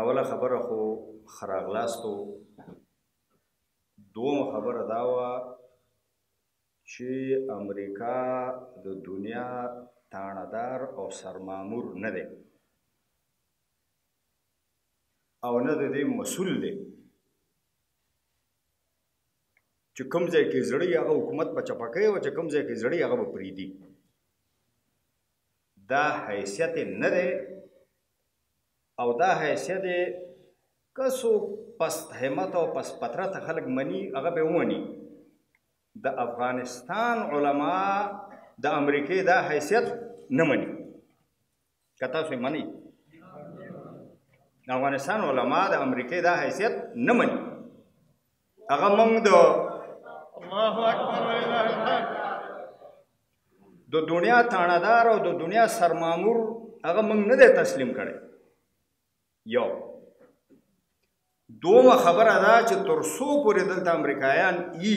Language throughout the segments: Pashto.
اوله خبره خو خراغلاستو دوم خبره دا و چې امریکا د دنیا تاندار او سرمامور نه دی او نه د دې مسول دی چې کوم ځای کې زړی هغه حکومت په چپکه او چې کوم ځای کې زړی هغه په پریدي دا حیثیت نه دی او دا حیثیت دی که څوک پست همت او پست پترت خلک مني هغه به ومني د افغانستان علما د امریکې دا حیثیت نه مني که تاسو منئ د افغانستان علما د امریکې دا حیثیت نه مني هغه موږ د الله اکبر ولله الحمد د دنیا تاڼدار او د دنیا سرمامور هغه موږ نه دی تسلیم کړی یو دومه خبره ده چې تر څو پورې دلته امریکایان ای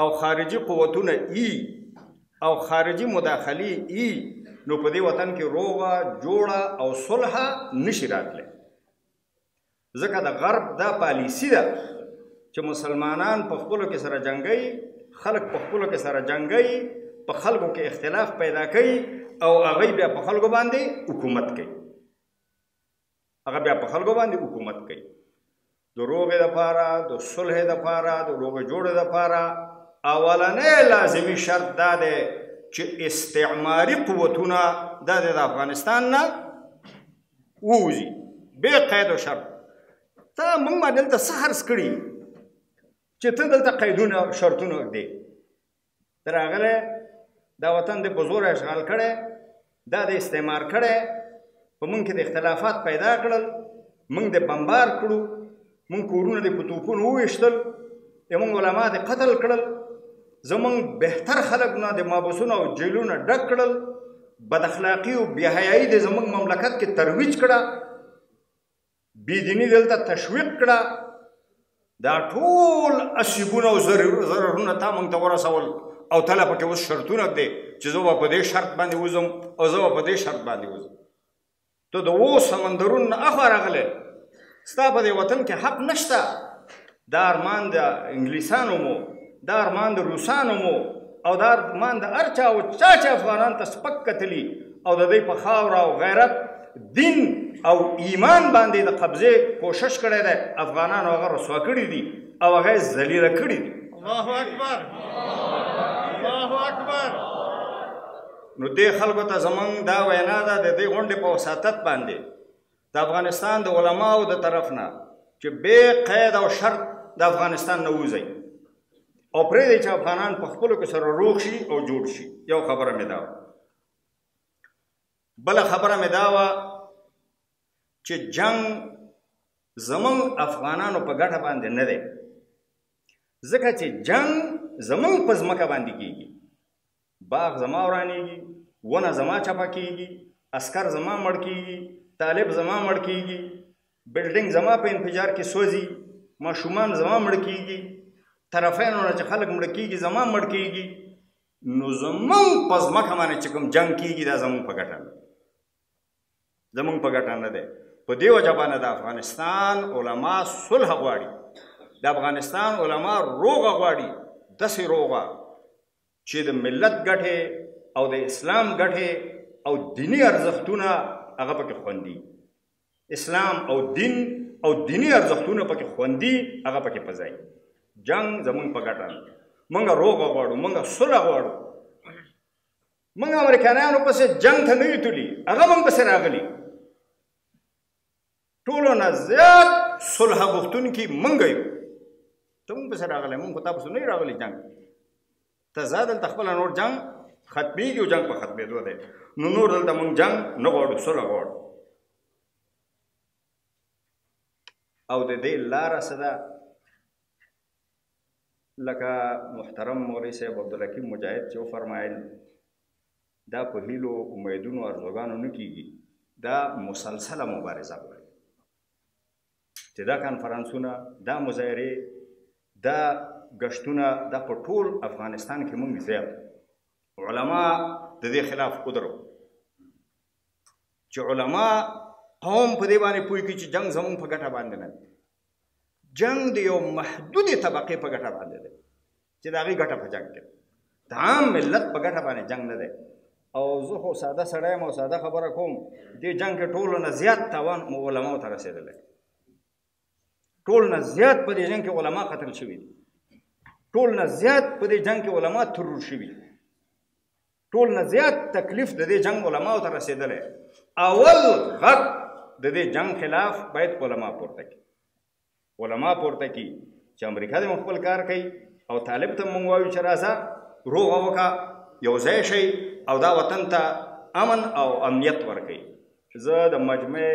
او خارجي قوتونه ای او خارجي مداخلي ای نو په دې وطن کې روغه جوړه او صلح نشي راتلی ځکه د غرب دا پالیسی ده چې مسلمانان په خپلو کې سره جنګي خلک په خپلو کې سره جنګي په خلکو کې اختلاف پیدا کوي او هغه بیا په خلکو باندې حکومت کوي هغه بیا په خلکو باندې حکومت کوي د روغې لپاره د صلح لپاره د روغې جوړې لپاره اولنې لازمی شرط دا دی چې استعماري قوتونه د افغانستان نه ووځي بې قید او شرط ته موږ باندې دلته څه خرڅ کړي چې ته دلته قیدونه او شرطونه ږدې ته راغلی دا وطن دې په زوره اشغال کړی دا دې استعمار کړی په موږ کې د اختلافات پیدا کړل موږ دې بمبار کړو مونږ کورونه دې په توپونو وویشتل زمونږ علما دې قتل کړل زمونږ بهتر خلک نه د مابوسونه او جیلونه ډک کړل بد اخلاقی او بی حیايي د زمونږ مملکت کې ترویج کړه بی دینی دلته تشویق کړه دا ټول اسیبونه او ضررونه تا مونږ ته ورسول او تله پکې اوس شرطونه دی چې زه په دې شرط باندې وزم او زه په دې شرط باندې وزم ته د وو سمندرون نه اخوا راغلی ستا په دې وطن کې حق نشته دا ارمان د انګلیسانو مو دا ارمان د روسانو مو او دا ارمان د هر چا او چا چې افغانان ته سپک کتلی او د دوی په خاور او غیرت دین او ایمان باندې د قبضه کوشش کړی دی افغانان هغه رسوا کړی دي او هغه ذلیل کړی دي الله اکبر الله اکبر نو دې خلکو ته زمونږ دا وینا ده د دې غونډې په وساطت باندې د افغانستان د علماو د طرف نه چې بې قید او شرط د افغانستان نه وځي او پرې دی چې افغانان په خپلو کې سره روغ شي او جوړ شي یو خبره مې دا وه بله خبره مې دا وه چې جنگ زمونږ افغانانو په ګټه باندې نه دی ځکه چې جنگ زمونږ په ځمکه باندې کېږي باغ زما ورانیږي ونه زما چپه کیږي عسکر زما مړ کیږي طالب زما مړ کیږي بلډینګ زما په انفجار کې سوځي ماشومان زما مړ کیږي طرفینو نه چې خلک مړ کیږي زما مړ کیږي نو زمون په ځمکه باندې چې کوم جنگ کیږي دا زمون په ګټه نه زمون په ګټه نه دی په دې وجه باندې د افغانستان علما صلح غواړي د افغانستان علما روغه غواړي داسې روغه چې د ملت ګټې او د اسلام ګټې او دینی ارزښتونه هغه پکې خوندي اسلام او دین او دینی ارزښتونه پکې خوندي هغه پکې پځای جنگ زمونږ په ګټه مونږ روغ غواړو مونږ سوله غواړو مونږ امریکایانو پسې جنگ ته نه یو تللی هغه مونږ پسې راغلی ټولو نه زیات صلح غوښتونکي مونږ یو ته مونږ پسې راغلی مونږ خو تا پسې نه راغلی جنګ ته ځه دلته خپل نور جنګ ختمېږي او جنګ په ختمېدو دی نو نور دلته مونږ جنګ نه غواړو صلح غواړو او د دې لاره څه ده لکه محترم مولوي صاحب عبدالحکیم مجاهد چې وفرمایل دا په هیلو، امیدونو، ارزوګانو نه کیږي. دا مسلسله مبارزه غواړي چې دا کانفرانسونه، دا مظاهرې، دا ګشتونه دا په ټول افغانستان کې موږ زیات علما د دې خلاف ودرو چې علما قوم په دې باندې پوه کړي چې جنگ زموږ په ګټه باندې نه دی جنگ د یو محدودې طبقې په ګټه باندې دی چې دا غي ګټه په جنگ کې دا عام ملت په ګټه باندې جنگ نه دی او زه خو ساده سړی مو ساده خبره کوم دې جنگ کې ټولو نه زیات تاوان مو علماو ته رسېدلی ټول نه زیات په دې جنگ کې علما قتل شوي دي ټول نه زیات په دې جنگ کې علما ترور شوي دي ټول نه زیات تکلیف د دې جنگ علماو ته رسېدلی اول غږ د دې جنگ خلاف باید علما پورته کړي علما پورته کی چې امریکا دې خپل کار کوي او طالب ته مونږ وایو چې راځه روغه وکا یو ځای شي او دا وطن ته امن او امنیت ورکړي زه د مجمع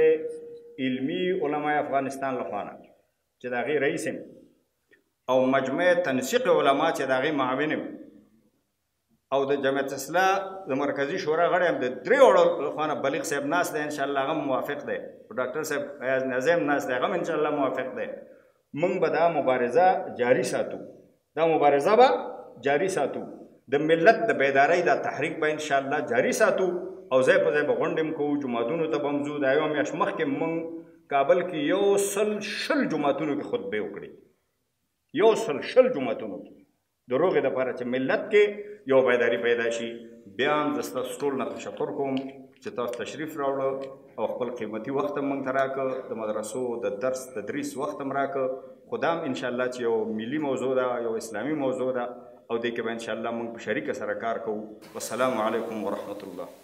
علمی علما افغانستان لخوا نه چې د هغې رئیس او مجمع تنسیق علما چې د هغې معاون او د جمعیت اصلاح د مرکزی شورا غړی هم د درې وړو لخوانه بلیغ صاحب ناس دی ان شاء الله هغه موافق دی او ډاکټر صاحب ایاز نظیم ناس دی هغه ان شاء الله موافق دی موږ به دا مبارزه جاری ساتو دا مبارزه به جاری ساتو د ملت د بیداری دا تحریک به ان شاء الله جاری ساتو او ځای په ځای به غونډې هم کوو جماعتونو ته به هم ځو دا یو میاشت مخکې موږ کابل کې یو سل شل جماعتونو کې خطبې وکړې یو سل شل جماعتونو کې دروغې د پاره چې ملت کې یو بیداری پیدا شي بیا هم زه ستاسو ټول نه تشکر کوم چې تاسو تشریف راوړو او خپل قیمتي وخت هم مونږ ته راکړ د مدرسو د درس تدریس وخت هم راکړ خو دا هم انشاءالله چې یو ملي موضوع ده یو اسلامي موضوع ده او دې کې به انشاءالله مونږ په شریکه سره کار کوو والسلام علیکم ورحمت الله